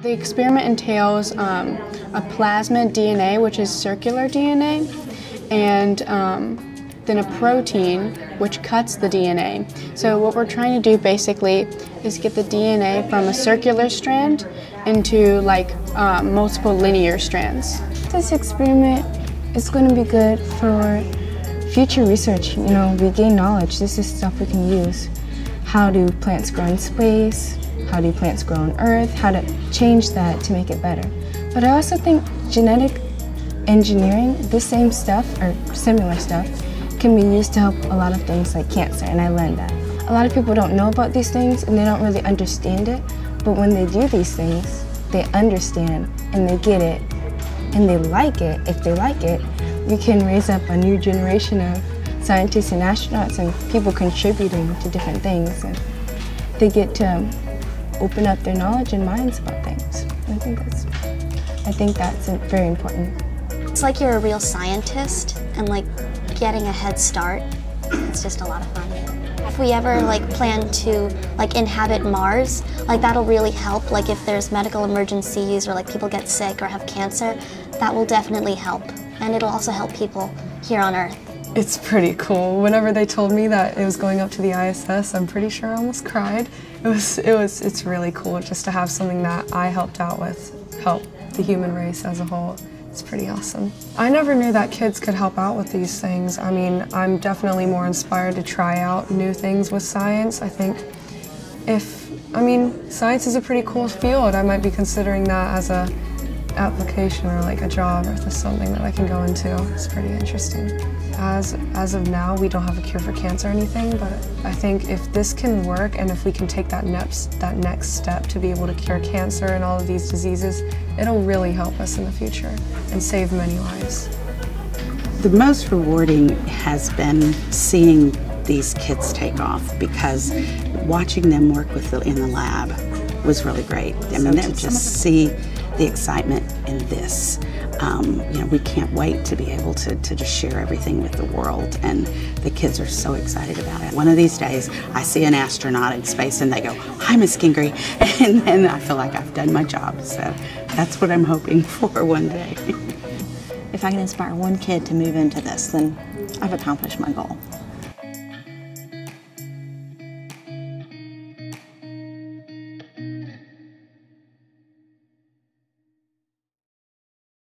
The experiment entails um, a plasmid DNA, which is circular DNA, and um, then a protein, which cuts the DNA. So what we're trying to do basically is get the DNA from a circular strand into like uh, multiple linear strands. This experiment is going to be good for future research. You know, we gain knowledge. This is stuff we can use. How do plants grow in space? How do plants grow on Earth? How to change that to make it better. But I also think genetic engineering, the same stuff or similar stuff, can be used to help a lot of things like cancer, and I learned that. A lot of people don't know about these things and they don't really understand it, but when they do these things, they understand and they get it and they like it. If they like it, we can raise up a new generation of scientists and astronauts and people contributing to different things. And they get to open up their knowledge and minds about things. I think that's, I think that's very important. It's like you're a real scientist and like getting a head start. It's just a lot of fun. If we ever like plan to like inhabit Mars, like that'll really help. Like if there's medical emergencies or like people get sick or have cancer, that will definitely help. And it'll also help people here on Earth. It's pretty cool. Whenever they told me that it was going up to the ISS, I'm pretty sure I almost cried. It was, it was, it's really cool just to have something that I helped out with help the human race as a whole. It's pretty awesome. I never knew that kids could help out with these things. I mean, I'm definitely more inspired to try out new things with science. I think if, I mean, science is a pretty cool field. I might be considering that as a application or like a job or something that I can go into. It's pretty interesting. As, as of now, we don't have a cure for cancer or anything, but I think if this can work and if we can take that next, that next step to be able to cure cancer and all of these diseases, it'll really help us in the future and save many lives. The most rewarding has been seeing these kids take off because watching them work with the, in the lab was really great. I mean, to just see the excitement in this. Um, you know, we can't wait to be able to, to just share everything with the world, and the kids are so excited about it. One of these days, I see an astronaut in space and they go, Hi, Miss Kingery, and then I feel like I've done my job. So that's what I'm hoping for one day. if I can inspire one kid to move into this, then I've accomplished my goal.